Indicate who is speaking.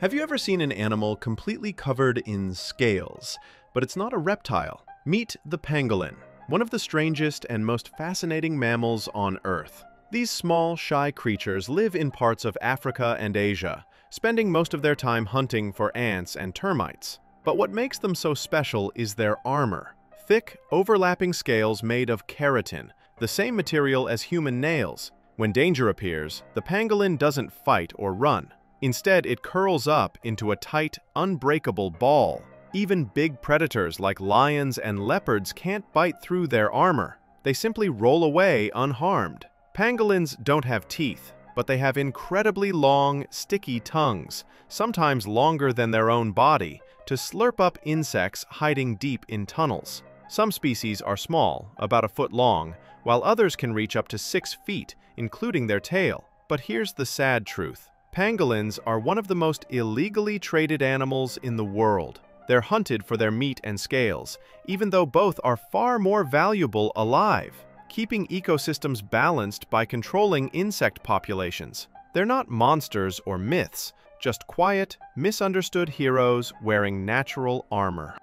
Speaker 1: Have you ever seen an animal completely covered in scales? But it's not a reptile. Meet the pangolin, one of the strangest and most fascinating mammals on Earth. These small, shy creatures live in parts of Africa and Asia, spending most of their time hunting for ants and termites. But what makes them so special is their armor. Thick, overlapping scales made of keratin, the same material as human nails. When danger appears, the pangolin doesn't fight or run. Instead, it curls up into a tight, unbreakable ball. Even big predators like lions and leopards can't bite through their armor. They simply roll away unharmed. Pangolins don't have teeth, but they have incredibly long, sticky tongues, sometimes longer than their own body, to slurp up insects hiding deep in tunnels. Some species are small, about a foot long, while others can reach up to six feet, including their tail. But here's the sad truth. Pangolins are one of the most illegally traded animals in the world. They're hunted for their meat and scales, even though both are far more valuable alive, keeping ecosystems balanced by controlling insect populations. They're not monsters or myths, just quiet, misunderstood heroes wearing natural armor.